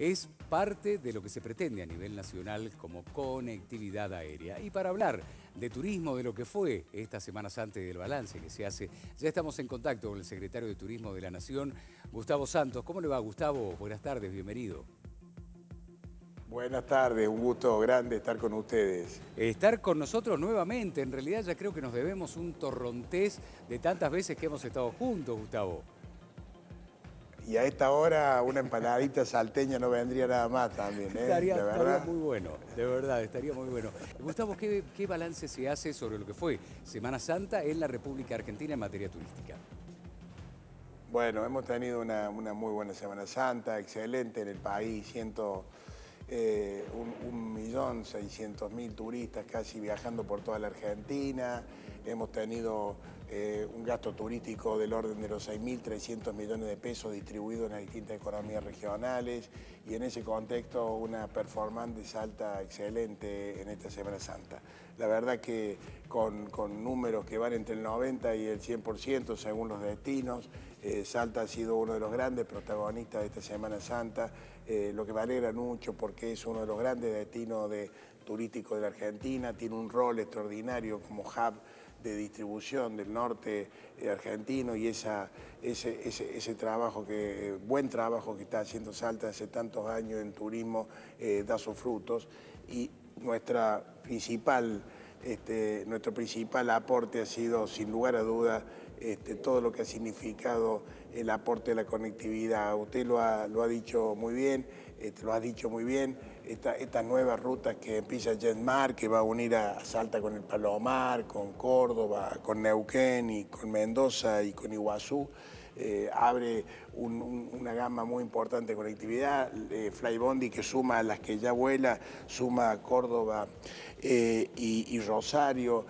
es parte de lo que se pretende a nivel nacional como conectividad aérea. Y para hablar de turismo, de lo que fue esta Semana Santa y del balance que se hace, ya estamos en contacto con el secretario de Turismo de la Nación, Gustavo Santos. ¿Cómo le va, Gustavo? Buenas tardes, bienvenido. Buenas tardes, un gusto grande estar con ustedes. Estar con nosotros nuevamente, en realidad ya creo que nos debemos un torrontés de tantas veces que hemos estado juntos, Gustavo. Y a esta hora una empanadita salteña no vendría nada más también, ¿eh? Estaría, muy bueno, de verdad, estaría muy bueno. Gustavo, ¿qué, ¿qué balance se hace sobre lo que fue Semana Santa en la República Argentina en materia turística? Bueno, hemos tenido una, una muy buena Semana Santa, excelente en el país, siento eh, un, millón seiscientos mil turistas casi viajando por toda la Argentina. Hemos tenido eh, un gasto turístico del orden de los 6.300 millones de pesos distribuidos en las distintas economías regionales y en ese contexto una performance de Salta excelente en esta Semana Santa. La verdad que con, con números que van entre el 90 y el 100% según los destinos, eh, Salta ha sido uno de los grandes protagonistas de esta Semana Santa, eh, lo que me alegra mucho porque es uno de los grandes destinos turísticos de la Argentina, tiene un rol extraordinario como hub de distribución del norte eh, argentino y ese, trabajo, buen trabajo que está haciendo Salta hace tantos años en turismo da sus frutos y nuestra principal, este, nuestro principal aporte ha sido sin lugar a dudas este, todo lo que ha significado el aporte de la conectividad. Usted lo ha, lo ha dicho muy bien, este, lo ha dicho muy bien, esta, esta nueva ruta que empieza Jetmar, que va a unir a Salta con el Palomar, con Córdoba, con Neuquén y con Mendoza y con Iguazú, eh, abre una gama muy importante de conectividad. Eh, Flybondi que suma a las que ya vuela, suma a Córdoba eh, y, Rosario,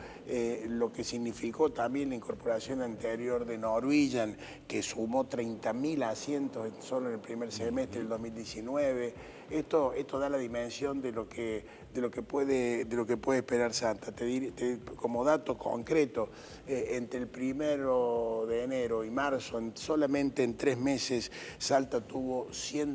lo que significó también la incorporación anterior de Norwegian, que sumó 30.000 asientos solo en el primer semestre del 2019. Esto, esto da la dimensión de lo que, de lo que, puede, de lo que puede esperar Santa. Te, como dato concreto, entre el primero de enero y marzo, en solamente en tres meses Salta tuvo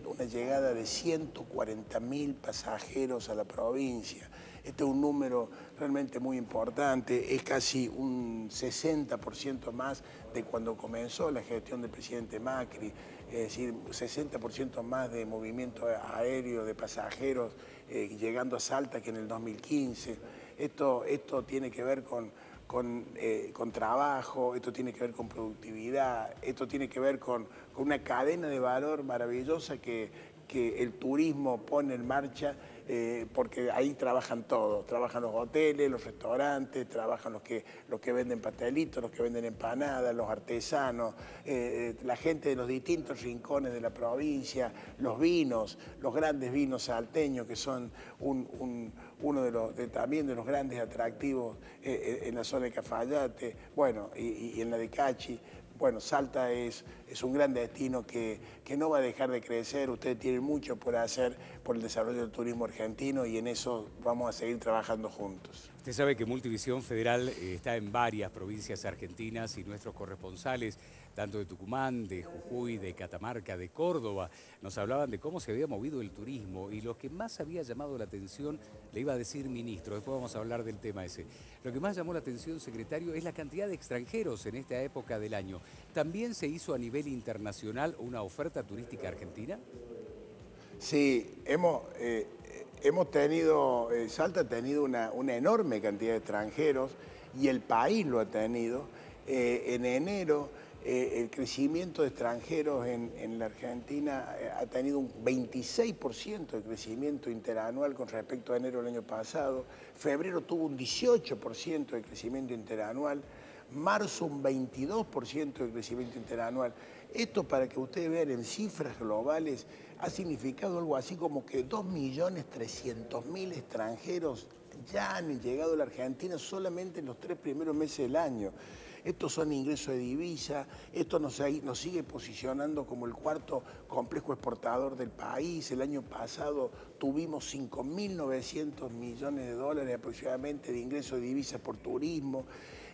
una llegada de 140 mil pasajeros a la provincia. Este es un número realmente muy importante, es casi un 60% más de cuando comenzó la gestión del presidente Macri, es decir, 60% más de movimiento aéreo de pasajeros eh, llegando a Salta que en el 2015. Esto, esto tiene que ver con eh, con, trabajo, esto tiene que ver con productividad, esto tiene que ver con, una cadena de valor maravillosa que, que el turismo pone en marcha eh, porque ahí trabajan todos, trabajan los hoteles, los restaurantes, trabajan los que, los que venden pastelitos, los que venden empanadas, los artesanos, eh, la gente de los distintos rincones de la provincia, los vinos, los grandes vinos salteños que son uno de los, también de los grandes atractivos eh, en la zona de Cafayate, bueno, y en la de Cachi bueno, Salta es, es un gran destino que, que, no va a dejar de crecer. Ustedes tienen mucho por hacer por el desarrollo del turismo argentino y en eso vamos a seguir trabajando juntos. Usted sabe que Multivisión Federal eh, está en varias provincias argentinas y nuestros corresponsales, tanto de Tucumán, de Jujuy, de Catamarca, de Córdoba, nos hablaban de cómo se había movido el turismo y lo que más había llamado la atención, le iba a decir ministro, después vamos a hablar del tema ese, lo que más llamó la atención, secretario, es la cantidad de extranjeros en esta época del año. ¿También se hizo a nivel internacional una oferta turística argentina? Sí, hemos... Eh, hemos tenido, eh, Salta ha tenido una, enorme cantidad de extranjeros y el país lo ha tenido. Eh, en enero eh, el crecimiento de extranjeros en, la Argentina ha tenido un 26% de crecimiento interanual con respecto a enero del año pasado. Febrero tuvo un 18% de crecimiento interanual. Marzo un 22% de crecimiento interanual. Esto para que ustedes vean en cifras globales ha significado algo así como que 2.300.000 extranjeros ya han llegado a la Argentina solamente en los tres primeros meses del año. Estos son ingresos de divisa, esto nos, nos sigue posicionando como el cuarto complejo exportador del país. El año pasado tuvimos 5.900 millones de dólares aproximadamente de ingresos de divisa por turismo.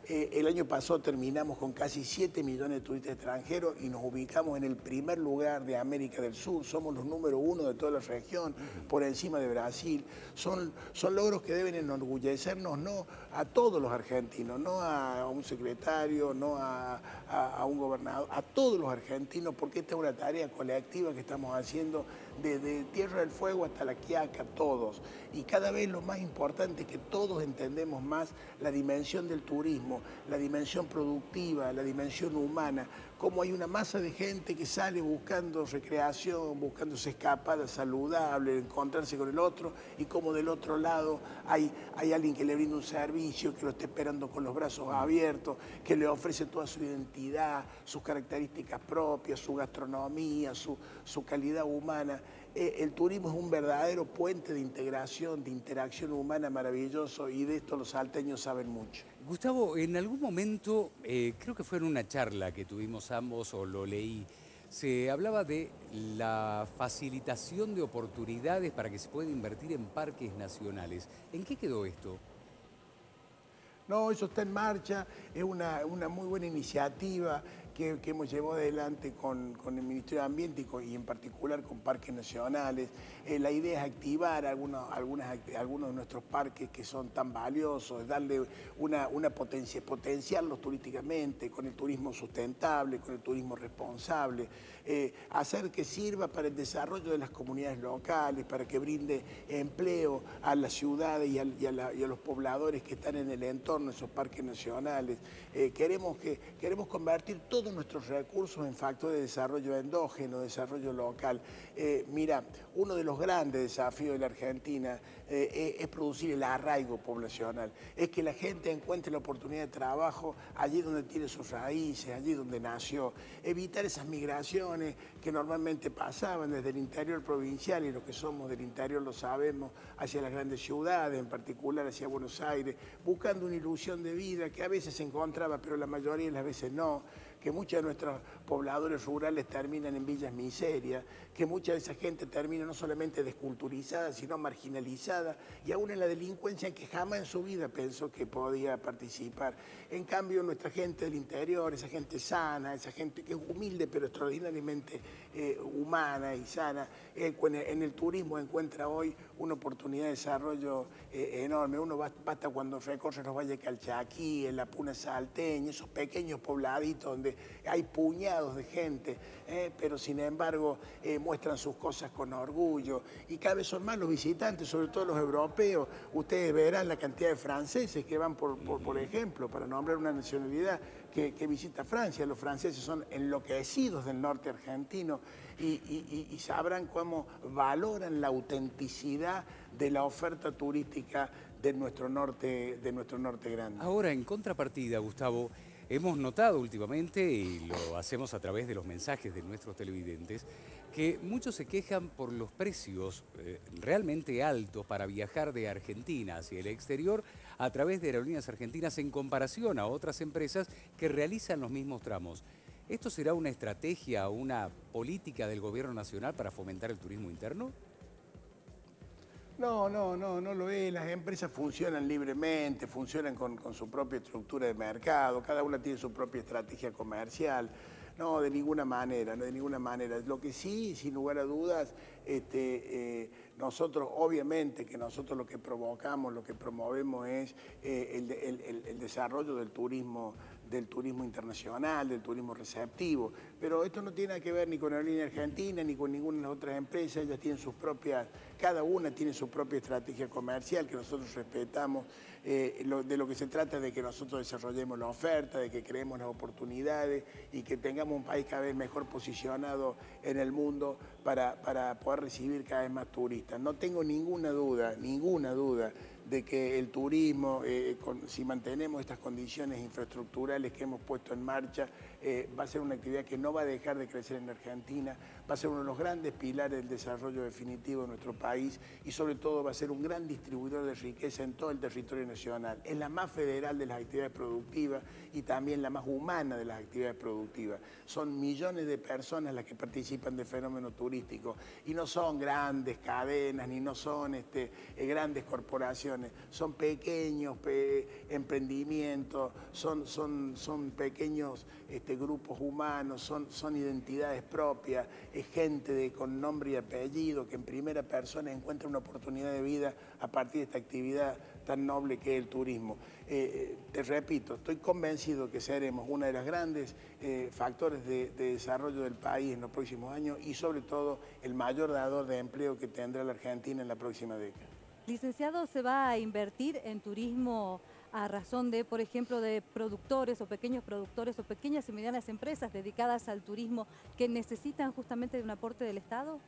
Eh, el año pasado terminamos con casi 7 millones de turistas extranjeros y nos ubicamos en el primer lugar de América del Sur. Somos los número uno de toda la región, por encima de Brasil. Son, son logros que deben enorgullecernos no a todos los argentinos, no a un secretario, no a, a un gobernador, a todos los argentinos, porque esta es una tarea colectiva que estamos haciendo desde Tierra del Fuego hasta la Quiaca, todos. Y cada vez lo más importante es que todos entendemos más la dimensión del turismo, la dimensión productiva, la dimensión humana, cómo hay una masa de gente que sale buscando recreación, buscándose escapada saludable, encontrarse con el otro, y cómo del otro lado hay, hay alguien que le brinda un servicio, que lo está esperando con los brazos abiertos, que le ofrece toda su identidad, sus características propias, su gastronomía, su, su calidad humana. Eh, el turismo es un verdadero puente de integración, de interacción humana maravilloso y de esto los salteños saben mucho. Gustavo, en algún momento, eh, creo que fue en una charla que tuvimos ambos o lo leí, se hablaba de la facilitación de oportunidades para que se pueda invertir en parques nacionales. ¿En qué quedó esto? No, eso está en marcha, es una, una muy buena iniciativa que, hemos llevado adelante con, el Ministerio de Ambiente y, en particular con parques nacionales. Eh, la idea es activar algunos, algunas, algunos de nuestros parques que son tan valiosos, darle una, una potencia, potenciarlos turísticamente, con el turismo sustentable, con el turismo responsable, eh, hacer que sirva para el desarrollo de las comunidades locales, para que brinde empleo a las ciudades y a, los pobladores que están en el entorno de esos parques nacionales. Eh, queremos, que, queremos convertir todo nuestros recursos en factores de desarrollo endógeno, desarrollo local. Eh, mira, uno de los grandes desafíos de la Argentina eh, es producir el arraigo poblacional, es que la gente encuentre la oportunidad de trabajo allí donde tiene sus raíces, allí donde nació, evitar esas migraciones que normalmente pasaban desde el interior provincial y los que somos del interior lo sabemos, hacia las grandes ciudades, en particular hacia Buenos Aires, buscando una ilusión de vida que a veces se encontraba, pero la mayoría de las veces no que muchos de nuestros pobladores rurales terminan en villas miserias, que mucha de esa gente termina no solamente desculturizada, sino marginalizada y aún en la delincuencia en que jamás en su vida pensó que podía participar. En cambio, nuestra gente del interior, esa gente sana, esa gente que es humilde pero extraordinariamente eh, humana y sana, eh, en el turismo encuentra hoy una oportunidad de desarrollo eh, enorme. Uno basta cuando recorre los valles Calchaquí, en la Puna Salteña, esos pequeños pobladitos donde hay puñados de gente, pero sin embargo muestran sus cosas con orgullo y cada vez son más los visitantes, sobre todo los europeos. Ustedes verán la cantidad de franceses que van, por, por, ejemplo, para nombrar una nacionalidad, que, visita Francia. Los franceses son enloquecidos del norte argentino y, sabrán cómo valoran la autenticidad de la oferta turística de nuestro norte, de nuestro norte grande. Ahora, en contrapartida, Gustavo, hemos notado últimamente, y lo hacemos a través de los mensajes de nuestros televidentes, que muchos se quejan por los precios eh, realmente altos para viajar de Argentina hacia el exterior a través de aerolíneas argentinas en comparación a otras empresas que realizan los mismos tramos. ¿Esto será una estrategia, una política del gobierno nacional para fomentar el turismo interno? No, no, no, no lo es. Las empresas funcionan libremente, funcionan con, con su propia estructura de mercado, cada una tiene su propia estrategia comercial. No, de ninguna manera, no de ninguna manera. Lo que sí, sin lugar a dudas, este, eh, nosotros, obviamente que nosotros lo que provocamos, lo que promovemos es eh, el, desarrollo del turismo del turismo internacional, del turismo receptivo. Pero esto no tiene que ver ni con la línea argentina ni con ninguna de las otras empresas, ellas tienen sus propias, cada una tiene su propia estrategia comercial que nosotros respetamos. Eh, de lo que se trata es de que nosotros desarrollemos la oferta, de que creemos las oportunidades y que tengamos un país cada vez mejor posicionado en el mundo para, para poder recibir cada vez más turistas. No tengo ninguna duda, ninguna duda de que el turismo, eh, si mantenemos estas condiciones infraestructurales que hemos puesto en marcha, eh, va a ser una actividad que no va a dejar de crecer en Argentina, va a ser uno de los grandes pilares del desarrollo definitivo de nuestro país y sobre todo va a ser un gran distribuidor de riqueza en todo el territorio nacional. Es la más federal de las actividades productivas y también la más humana de las actividades productivas. Son millones de personas las que participan del fenómeno turístico y no son grandes cadenas ni no son este, eh, grandes corporaciones son pequeños emprendimientos, son, son, son pequeños este, grupos humanos, son, son identidades propias, es gente de, con nombre y apellido que en primera persona encuentra una oportunidad de vida a partir de esta actividad tan noble que es el turismo. Eh, te repito, estoy convencido que seremos uno de los grandes eh, factores de, desarrollo del país en los próximos años y sobre todo el mayor dador de empleo que tendrá la Argentina en la próxima década. Licenciado, ¿se va a invertir en turismo a razón de, por ejemplo, de productores o pequeños productores o pequeñas y medianas empresas dedicadas al turismo que necesitan justamente de un aporte del Estado?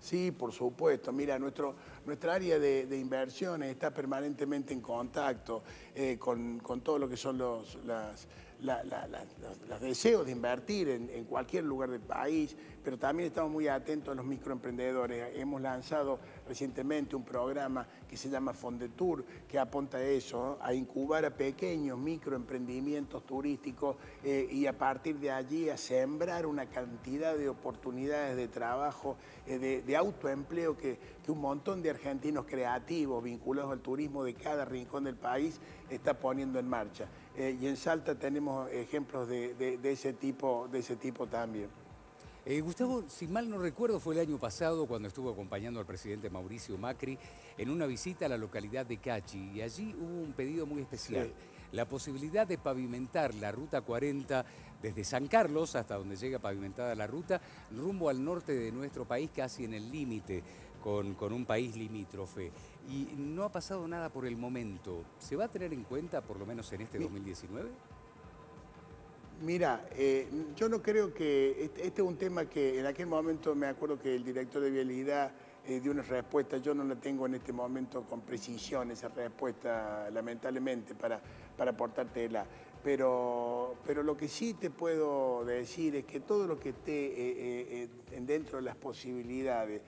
Sí, por supuesto. Mira, nuestro, nuestra área de, inversiones está permanentemente en contacto eh, con, todo lo que son los, las, los deseos de invertir en, cualquier lugar del país, pero también estamos muy atentos a los microemprendedores. Hemos lanzado recientemente un programa que se llama Fondetur, que apunta a eso, a incubar a pequeños microemprendimientos turísticos eh, y a partir de allí a sembrar una cantidad de oportunidades de trabajo, eh, de, autoempleo que, que un montón de argentinos creativos vinculados al turismo de cada rincón del país está poniendo en marcha. Eh, y en Salta tenemos ejemplos de, ese, tipo, de ese tipo también. Eh, Gustavo, si mal no recuerdo, fue el año pasado cuando estuvo acompañando al presidente Mauricio Macri en una visita a la localidad de Cachi y allí hubo un pedido muy especial. La posibilidad de pavimentar la ruta 40 desde San Carlos hasta donde llega pavimentada la ruta, rumbo al norte de nuestro país, casi en el límite con, con, un país limítrofe. Y no ha pasado nada por el momento. ¿Se va a tener en cuenta, por lo menos en este 2019? Mira, eh, yo no creo que este, este, es un tema que en aquel momento me acuerdo que el director de Vialidad eh, dio una respuesta, yo no la tengo en este momento con precisión esa respuesta, lamentablemente, para, para aportártela. Pero, pero lo que sí te puedo decir es que todo lo que esté eh, dentro de las posibilidades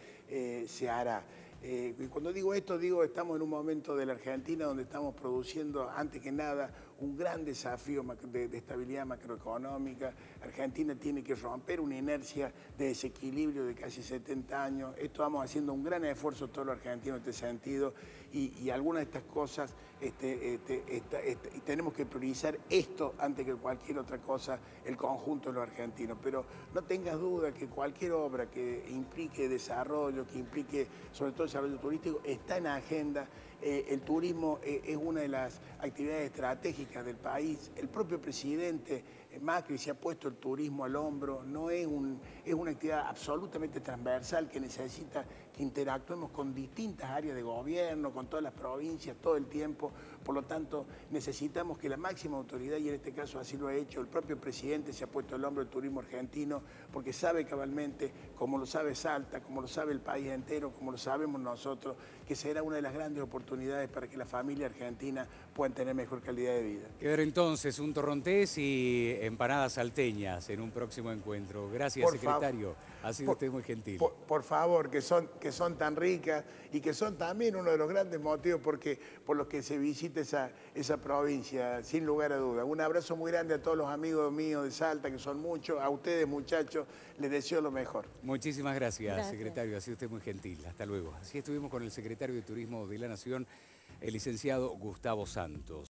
se hará. y cuando digo esto, digo, estamos en un momento de la Argentina donde estamos produciendo, antes que nada, un gran desafío de, estabilidad macroeconómica. Argentina tiene que romper una inercia de desequilibrio de casi 70 años. Esto vamos haciendo un gran esfuerzo todos los argentinos en este sentido y, algunas de estas cosas este, este, tenemos que priorizar esto antes que cualquier otra cosa, el conjunto de los argentinos. Pero no tengas duda que cualquier obra que implique desarrollo, que implique sobre todo desarrollo turístico, está en agenda. Eh, el turismo eh, es una de las actividades estratégicas del país. El propio presidente Macri se ha puesto el turismo al hombro, no es, un, es una actividad absolutamente transversal que necesita que interactuemos con distintas áreas de gobierno, con todas las provincias, todo el tiempo. Por lo tanto, necesitamos que la máxima autoridad, y en este caso así lo ha hecho, el propio presidente se ha puesto al hombro el turismo argentino, porque sabe cabalmente, como lo sabe Salta, como lo sabe el país entero, como lo sabemos nosotros, que será una de las grandes oportunidades para que la familia argentina pueda tener mejor calidad de vida. Quedar entonces un torrontés y empanadas salteñas en un próximo encuentro. Gracias, secretario. Ha sido usted muy gentil. Por, favor, que son, que son tan ricas y que son también uno de los grandes motivos porque, por los que se visita esa, esa provincia, sin lugar a duda. Un abrazo muy grande a todos los amigos míos de Salta, que son muchos. A ustedes, muchachos, les deseo lo mejor. Muchísimas gracias, secretario. Ha sido usted muy gentil. Hasta luego. Así estuvimos con el secretario de Turismo de la Nación, el licenciado Gustavo Santos.